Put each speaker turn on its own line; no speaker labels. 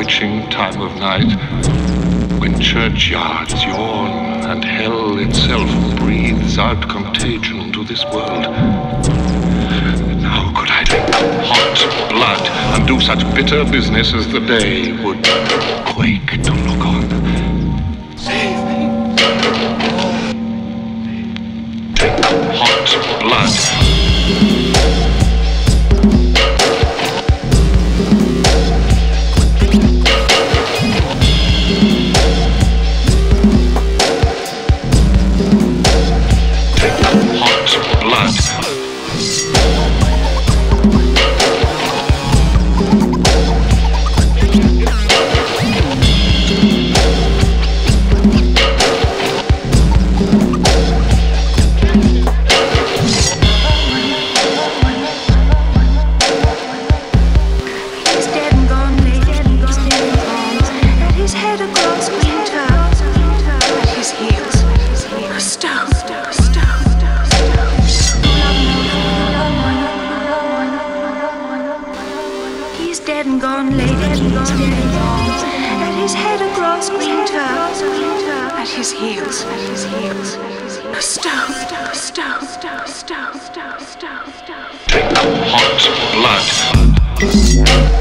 witching time of night, when churchyards yawn and hell itself breathes out contagion to this world. How could I drink hot blood and do such bitter business as the day would quake to look on? Save me. Drink hot blood.
He's dead and gone, dead and gone. At his head a grass green turf, at his heels, at his heels a stone, stone, stone, stone, stone, stone, stone, stone.
Hot blood.